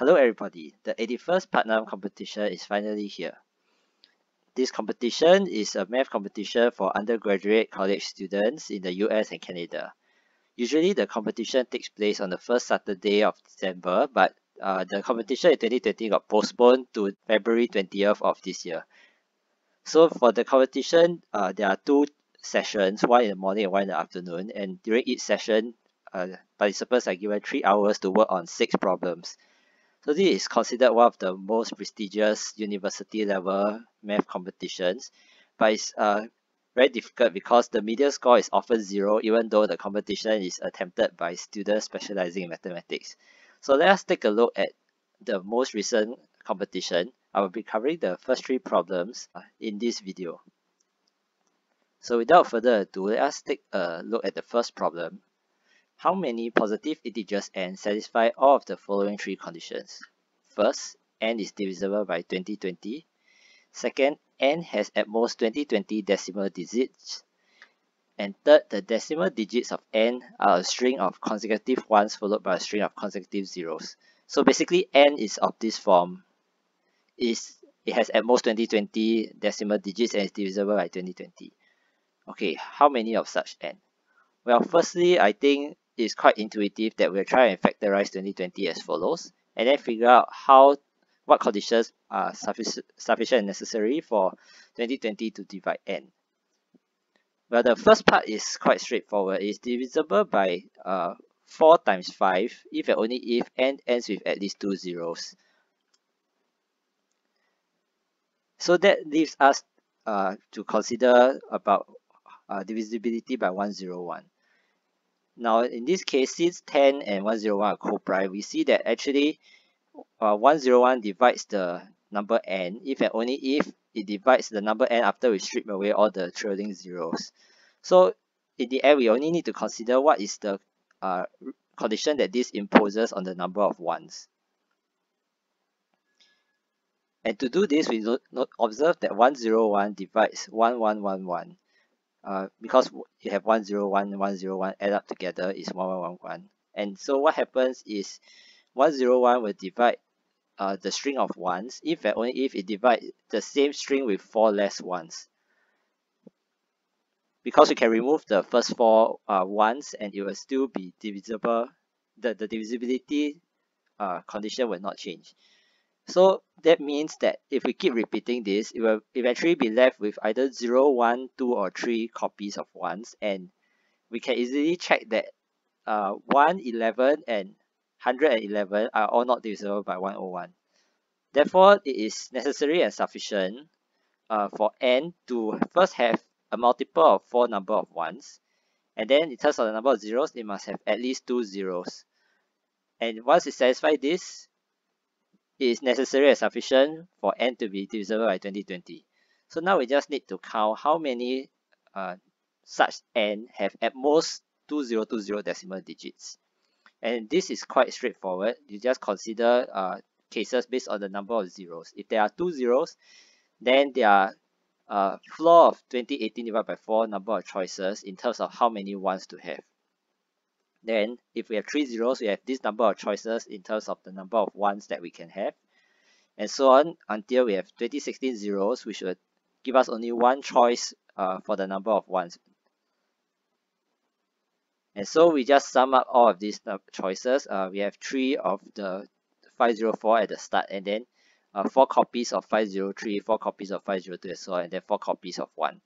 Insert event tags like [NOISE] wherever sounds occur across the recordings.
Hello everybody, the 81st Putnam competition is finally here. This competition is a math competition for undergraduate college students in the US and Canada. Usually the competition takes place on the first Saturday of December, but uh, the competition in 2020 got postponed to February 20th of this year. So for the competition, uh, there are two sessions, one in the morning and one in the afternoon, and during each session, uh, participants are given three hours to work on six problems. So this is considered one of the most prestigious university level math competitions, but it's uh, very difficult because the median score is often zero even though the competition is attempted by students specializing in mathematics. So let us take a look at the most recent competition. I will be covering the first three problems uh, in this video. So without further ado, let us take a look at the first problem how many positive integers n satisfy all of the following three conditions? First, n is divisible by 2020. Second, n has at most 2020 decimal digits. And third, the decimal digits of n are a string of consecutive ones followed by a string of consecutive zeros. So basically n is of this form. Is it has at most 2020 decimal digits and is divisible by 2020. Okay, how many of such n? Well, firstly, I think it's quite intuitive that we'll try and factorize 2020 as follows and then figure out how what conditions are sufficient, sufficient and necessary for 2020 to divide n. Well, the first part is quite straightforward. It's divisible by uh, 4 times 5 if and only if n ends with at least two zeros. So that leaves us uh, to consider about uh, divisibility by 101. Now, in this case, since 10 and 101 are co-prime, we see that actually uh, 101 divides the number n if and only if it divides the number n after we strip away all the trailing zeros. So in the end, we only need to consider what is the uh, condition that this imposes on the number of ones. And to do this, we observe that 101 divides 1111 uh, because you have 101 101 add up together is 1111 and so what happens is 101 will divide uh, the string of ones. If and only if it divides the same string with four less ones. Because we can remove the first four uh, ones and it will still be divisible the, the divisibility uh, condition will not change so that means that if we keep repeating this, it will eventually be left with either 0, 1, 2, or 3 copies of 1s. And we can easily check that uh, 1, 11, and 111 are all not divisible by 101. Therefore, it is necessary and sufficient uh, for n to first have a multiple of 4 number of 1s. And then in terms of the number of zeros, it must have at least 2 zeros. And once it satisfies this, is necessary and sufficient for n to be divisible by 2020. So now we just need to count how many uh, such n have at most 2020 decimal digits. And this is quite straightforward. You just consider uh, cases based on the number of zeros. If there are two zeros, then there are uh, floor of 2018 divided by 4 number of choices in terms of how many ones to have. Then if we have three zeros, we have this number of choices in terms of the number of ones that we can have. And so on until we have 2016 zeros, which will give us only one choice uh, for the number of ones. And so we just sum up all of these choices. Uh, we have three of the 504 at the start and then uh, four copies of 503, four copies of 502 and so on, and then four copies of one.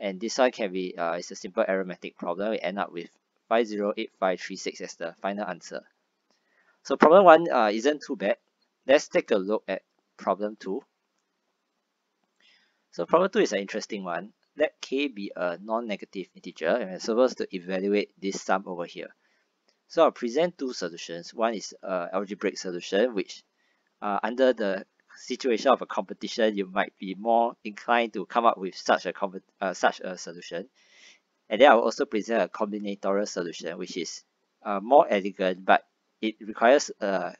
And this one can be, uh, it's a simple arithmetic problem. We end up with 508536 as the final answer. So problem 1 uh, isn't too bad. Let's take a look at problem 2. So problem 2 is an interesting one. Let k be a non-negative integer and we're supposed to evaluate this sum over here. So I'll present two solutions. One is an algebraic solution which uh, under the situation of a competition you might be more inclined to come up with such a uh, such a solution and then I will also present a combinatorial solution, which is uh, more elegant, but it requires uh,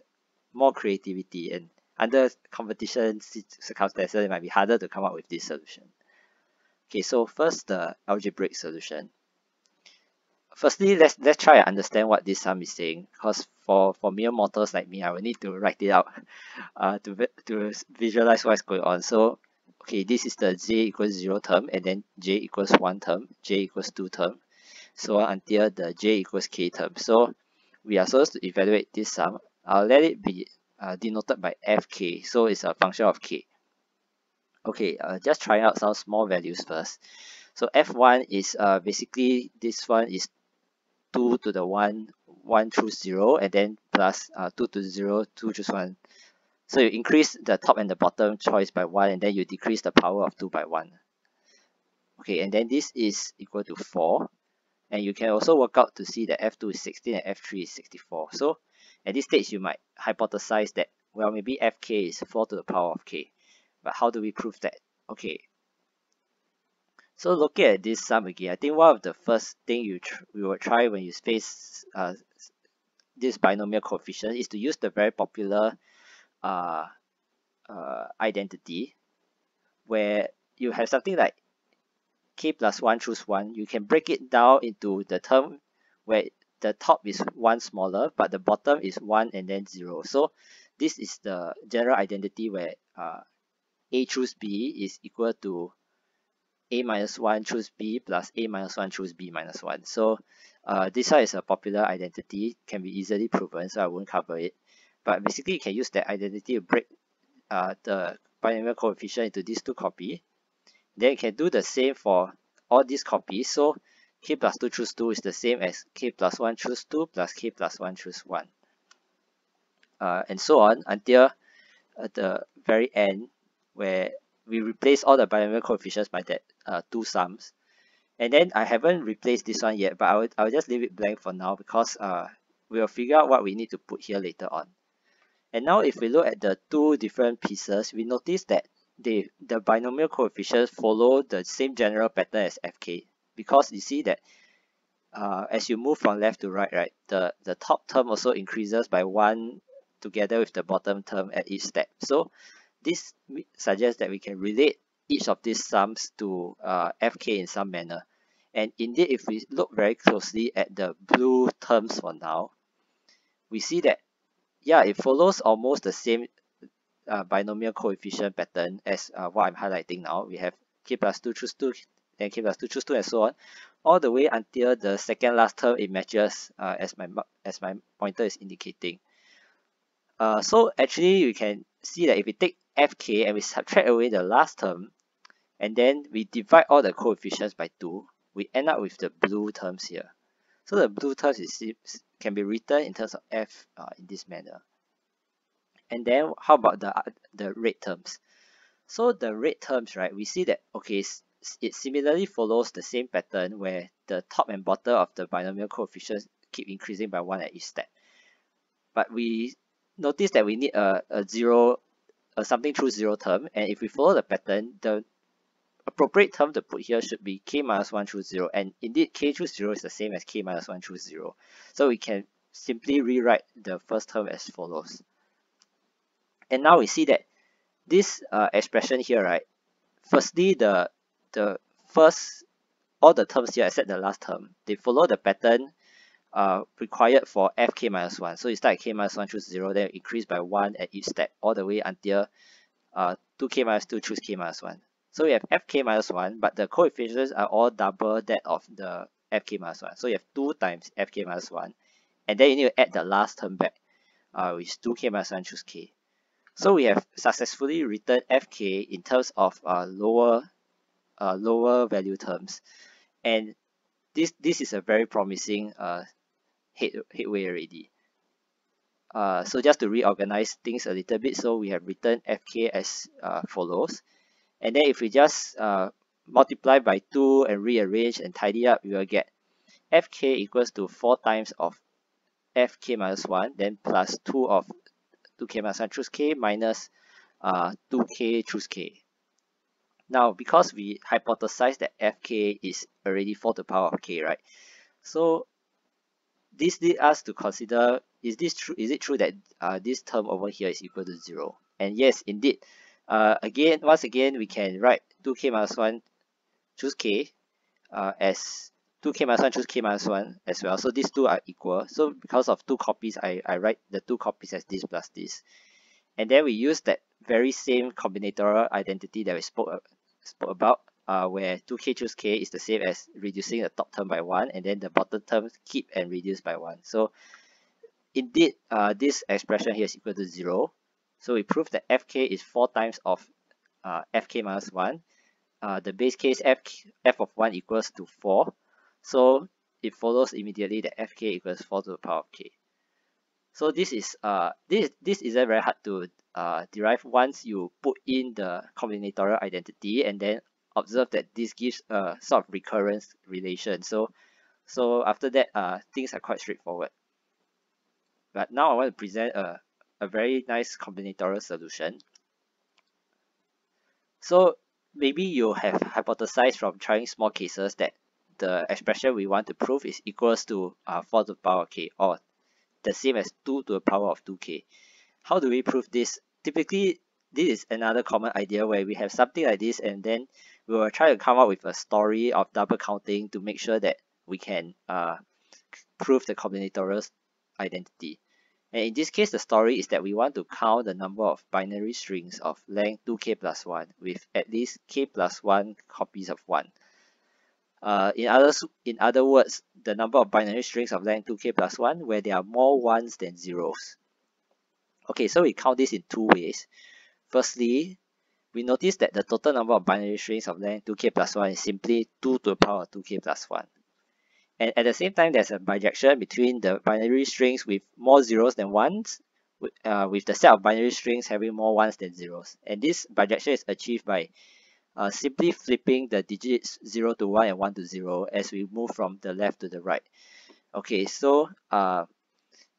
more creativity. And under competition circumstances, it might be harder to come up with this solution. Okay, so first the algebraic solution. firstly, let's let's try and understand what this sum is saying. Because for for mere mortals like me, I will need to write it out [LAUGHS] uh, to to visualize what's going on. So, okay, this is the j equals zero term, and then j equals one term, j equals two term, so until the j equals k term. So, we are supposed to evaluate this sum. I'll let it be uh, denoted by fk. So it's a function of k. Okay, uh, just try out some small values first. So f1 is uh, basically this one is 2 to the 1, 1 choose 0, and then plus uh, 2 to 0, 2 choose 1. So you increase the top and the bottom choice by 1, and then you decrease the power of 2 by 1. Okay, and then this is equal to 4. And you can also work out to see that f2 is 16 and f3 is 64. So at this stage, you might hypothesize that, well, maybe fk is 4 to the power of k. But how do we prove that? Okay, so looking at this sum again, I think one of the first thing you you will try when you face uh, this binomial coefficient is to use the very popular uh, uh, identity where you have something like k plus 1 choose 1. You can break it down into the term where the top is 1 smaller but the bottom is 1 and then 0. So this is the general identity where uh, a choose b is equal to a minus 1 choose b plus a minus 1 choose b minus 1. So uh, this one is a popular identity, can be easily proven, so I won't cover it. But basically, you can use that identity to break uh, the binomial coefficient into these two copies. Then you can do the same for all these copies. So k plus 2 choose 2 is the same as k plus 1 choose 2 plus k plus 1 choose 1. Uh, and so on until at the very end where we replace all the binomial coefficients by that uh, two sums. And then I haven't replaced this one yet, but I will, I will just leave it blank for now because uh, we'll figure out what we need to put here later on. And now if we look at the two different pieces, we notice that they, the binomial coefficients follow the same general pattern as fk because you see that uh, as you move from left to right, right, the, the top term also increases by 1 together with the bottom term at each step. So this suggests that we can relate each of these sums to uh, fk in some manner. And indeed, if we look very closely at the blue terms for now, we see that, yeah, it follows almost the same uh, binomial coefficient pattern as uh, what I'm highlighting now. We have k plus 2 choose 2, then k plus 2 choose 2, and so on, all the way until the second last term it matches uh, as, my, as my pointer is indicating. Uh, so actually, we can see that if we take fk and we subtract away the last term and then we divide all the coefficients by 2 we end up with the blue terms here so the blue terms is, can be written in terms of f uh, in this manner. And then how about the uh, the red terms? So the rate terms right we see that okay it similarly follows the same pattern where the top and bottom of the binomial coefficients keep increasing by one at each step. But we notice that we need a, a zero a something true zero term and if we follow the pattern the appropriate term to put here should be k minus 1 choose 0 and indeed k choose 0 is the same as k minus 1 choose 0 so we can simply rewrite the first term as follows and now we see that this uh, expression here right firstly the the first all the terms here except the last term they follow the pattern uh, required for fk minus 1. So you start at k minus 1 choose 0, then increase by 1 at each step all the way until uh, 2k minus 2 choose k minus 1. So we have fk minus 1, but the coefficients are all double that of the fk minus 1. So you have 2 times fk minus 1, and then you need to add the last term back, uh, which is 2k minus 1 choose k. So we have successfully written fk in terms of uh, lower uh, lower value terms. And this, this is a very promising uh, head headway already. Uh, so just to reorganize things a little bit, so we have written fk as uh, follows. And then if we just uh, multiply by 2 and rearrange and tidy up, we will get fk equals to 4 times of fk minus 1, then plus 2 of 2k minus 1 choose k minus uh, 2k choose k. Now, because we hypothesize that fk is already 4 to the power of k, right? So this leads us to consider is this true is it true that uh, this term over here is equal to 0 and yes indeed uh, again once again we can write 2k minus 1 choose k uh, as 2k minus 1 choose k minus 1 as well. So these two are equal. So because of two copies, I, I write the two copies as this plus this. And then we use that very same combinatorial identity that we spoke, spoke about, uh, where 2k choose k is the same as reducing the top term by 1, and then the bottom term keep and reduce by 1. So indeed, uh, this expression here is equal to 0. So we prove that fk is 4 times of uh, fk minus 1. Uh, the base case f, f of 1 equals to 4. So it follows immediately that fk equals 4 to the power of k. So this is uh this this isn't very hard to uh, derive once you put in the combinatorial identity and then observe that this gives a sort of recurrence relation. So so after that uh things are quite straightforward. But now I want to present a, a very nice combinatorial solution. So maybe you have hypothesized from trying small cases that the expression we want to prove is equals to uh, 4 to the power k or the same as 2 to the power of 2k. How do we prove this? Typically, this is another common idea where we have something like this and then we will try to come up with a story of double counting to make sure that we can uh, prove the combinatorial identity. And in this case, the story is that we want to count the number of binary strings of length 2k plus 1 with at least k plus 1 copies of 1. Uh, in, others, in other words, the number of binary strings of length 2k plus 1 where there are more ones than zeros. Okay, so we count this in two ways. Firstly, we notice that the total number of binary strings of length 2k plus 1 is simply 2 to the power of 2k plus 1. And at the same time, there's a bijection between the binary strings with more zeros than ones, uh, with the set of binary strings having more ones than zeros. And this bijection is achieved by uh, simply flipping the digits 0 to 1 and 1 to 0 as we move from the left to the right. Okay, so uh,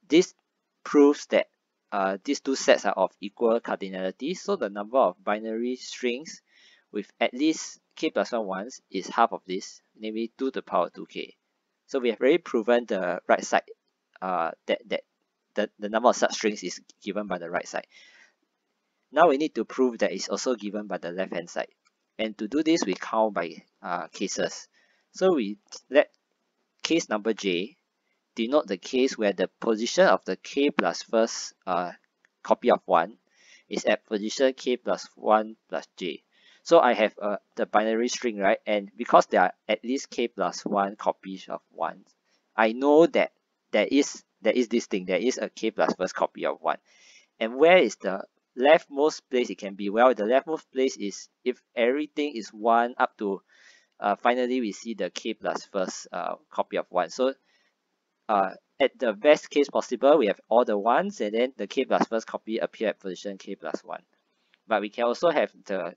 this proves that uh, these two sets are of equal cardinality, so the number of binary strings with at least k plus 1 ones is half of this, namely 2 to the power 2k. So we have already proven the right side uh, that, that the, the number of substrings is given by the right side. Now we need to prove that it's also given by the left hand side. And to do this, we count by uh, cases. So we let case number j denote the case where the position of the k plus first uh, copy of 1 is at position k plus 1 plus j. So I have uh, the binary string, right? And because there are at least k plus 1 copies of 1, I know that there is there is this thing, there is a k plus first copy of 1. And where is the leftmost place it can be? Well, the leftmost place is if everything is 1 up to uh, finally we see the k plus first uh, copy of 1. So uh, at the best case possible, we have all the ones and then the k plus first copy appear at position k plus 1. But we can also have the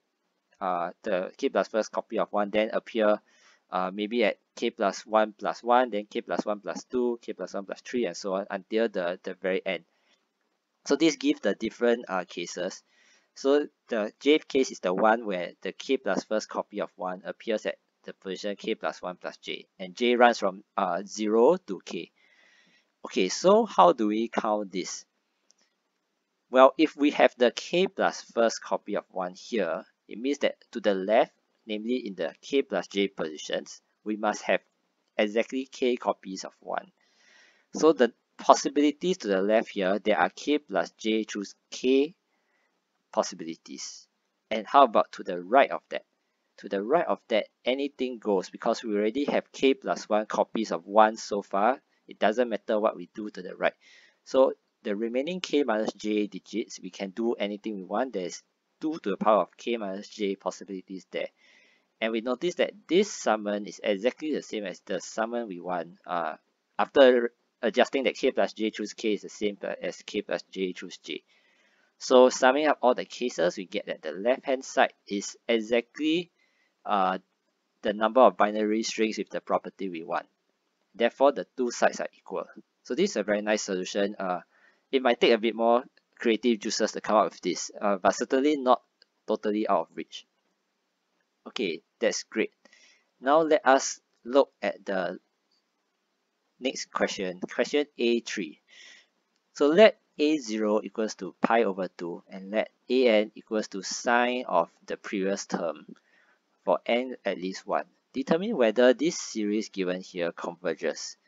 uh, the k plus first copy of 1 then appear uh, maybe at k plus 1 plus 1, then k plus 1 plus 2, k plus 1 plus 3, and so on until the, the very end. So this gives the different uh, cases. So the j case is the one where the k plus first copy of 1 appears at the position k plus 1 plus j, and j runs from uh, 0 to k. Okay, so how do we count this? Well, if we have the k plus first copy of 1 here, it means that to the left, namely in the k plus j positions, we must have exactly k copies of 1. So the possibilities to the left here, there are k plus j choose k possibilities. And how about to the right of that? To the right of that, anything goes because we already have k plus 1 copies of 1 so far. It doesn't matter what we do to the right. So the remaining k minus j digits, we can do anything we want. There's 2 to the power of k minus j possibilities there. And we notice that this summand is exactly the same as the summand we want uh, after adjusting that k plus j choose k is the same as k plus j choose j. So summing up all the cases, we get that the left hand side is exactly uh, the number of binary strings with the property we want. Therefore, the two sides are equal. So this is a very nice solution. Uh, it might take a bit more creative juices to come up with this, uh, but certainly not totally out of reach. Okay, that's great. Now let us look at the Next question, question A3. So let a0 equals to pi over 2 and let an equals to sine of the previous term for n at least 1. determine whether this series given here converges.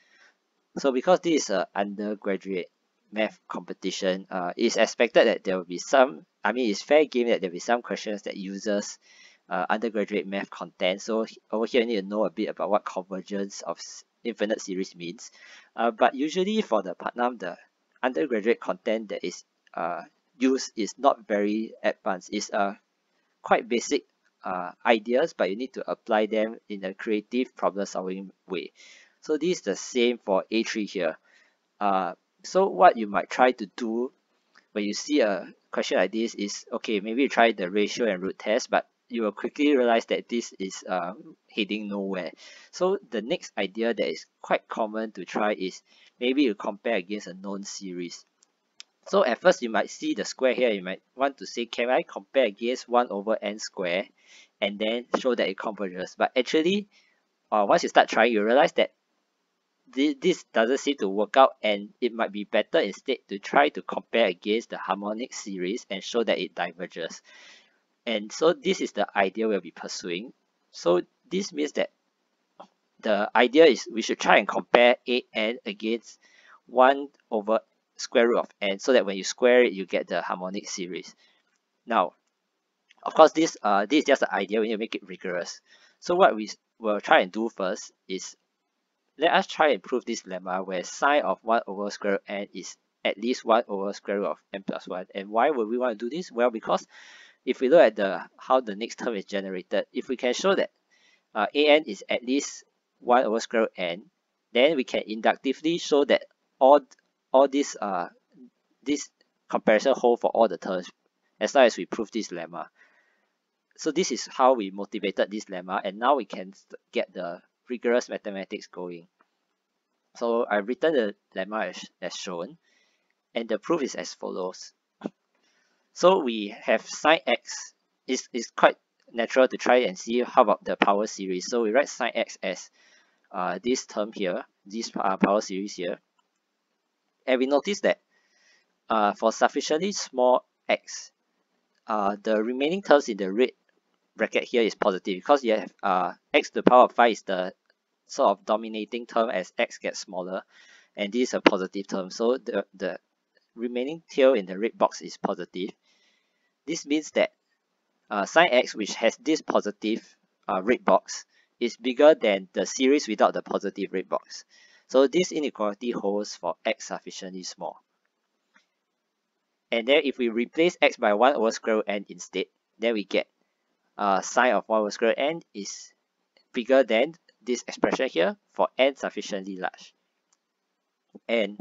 So because this is an undergraduate math competition, uh, it's expected that there will be some, I mean, it's fair game that there will be some questions that uses uh, undergraduate math content. So over here, you need to know a bit about what convergence of infinite series means. Uh, but usually for the Putnam, the undergraduate content that is uh, used is not very advanced. It's uh, quite basic uh, ideas, but you need to apply them in a creative problem solving way. So this is the same for A3 here. Uh, so what you might try to do when you see a question like this is, okay, maybe you try the ratio and root test, but you will quickly realize that this is uh, heading nowhere. So the next idea that is quite common to try is maybe you compare against a known series. So at first you might see the square here, you might want to say, can I compare against 1 over n square and then show that it converges. But actually, uh, once you start trying, you realize that this, this doesn't seem to work out and it might be better instead to try to compare against the harmonic series and show that it diverges. And so this is the idea we'll be pursuing. So this means that the idea is we should try and compare an against 1 over square root of n so that when you square it you get the harmonic series. Now of course this uh this is just an idea we need to make it rigorous. So what we will try and do first is let us try and prove this lemma where sine of 1 over square root n is at least 1 over square root of n plus 1. And why would we want to do this? Well, because if we look at the how the next term is generated, if we can show that uh, an is at least 1 over square root n, then we can inductively show that all all these uh this comparison hold for all the terms as long as we prove this lemma. So this is how we motivated this lemma and now we can get the rigorous mathematics going. So I've written the lemma as, as shown and the proof is as follows. So we have sine x It's, is quite natural to try and see how about the power series. So we write sine x as uh, this term here, this uh, power series here. And we notice that uh, for sufficiently small x, uh, the remaining terms in the red bracket here is positive because you have uh, x to the power of 5 is the sort of dominating term as x gets smaller and this is a positive term. So the, the remaining tail in the red box is positive. This means that uh, sine x which has this positive uh, red box is bigger than the series without the positive red box. So this inequality holds for x sufficiently small. And then if we replace x by 1 over square root n instead then we get uh, sine of 1 over square n is bigger than this expression here for n sufficiently large. And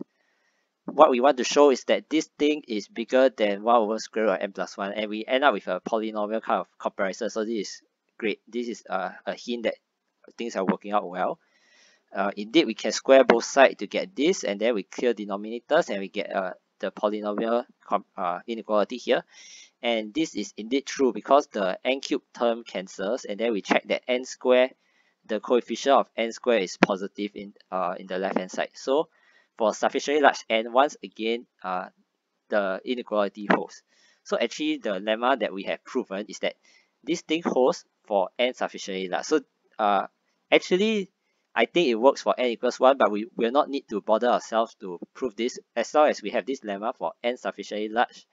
what we want to show is that this thing is bigger than 1 over square root of n plus 1 and we end up with a polynomial kind of comparison. So this is great. This is a, a hint that things are working out well. Uh, indeed, we can square both sides to get this and then we clear denominators and we get uh, the polynomial uh, inequality here. And this is indeed true because the n cube term cancels and then we check that n square, the coefficient of n square is positive in, uh, in the left hand side. So for sufficiently large n, once again, uh, the inequality holds. So actually the lemma that we have proven is that this thing holds for n sufficiently large. So uh, actually I think it works for n equals 1, but we will not need to bother ourselves to prove this. As long as we have this lemma for n sufficiently large,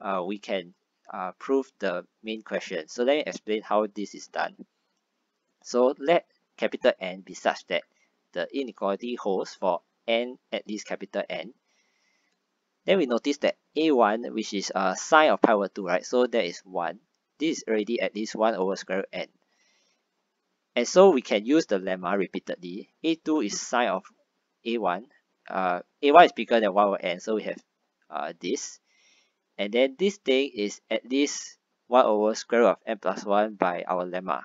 uh, we can uh, prove the main question. So let me explain how this is done. So let capital N be such that the inequality holds for n at least capital N. Then we notice that A1, which is a sine of pi over 2, right? So that is 1. This is already at least 1 over square root n. And so we can use the lemma repeatedly. A2 is sine of A1. Uh, A1 is bigger than 1 over n, so we have uh, this. And then this thing is at least 1 over square root of n plus 1 by our lemma.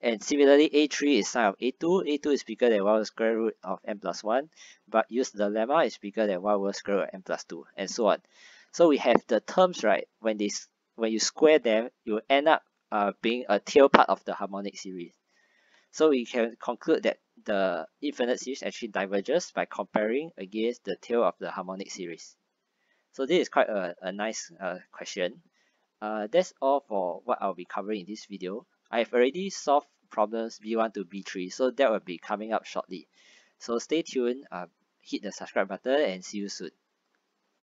And similarly, A3 is sine of A2. A2 is bigger than 1 over square root of n plus 1, but use the lemma is bigger than 1 over square root of n plus 2, and so on. So we have the terms, right, when they when you square them, you end up uh, being a tail part of the harmonic series. So we can conclude that the infinite series actually diverges by comparing against the tail of the harmonic series. So this is quite a, a nice uh, question. Uh, that's all for what I'll be covering in this video. I've already solved problems B1 to B3 so that will be coming up shortly so stay tuned uh, hit the subscribe button and see you soon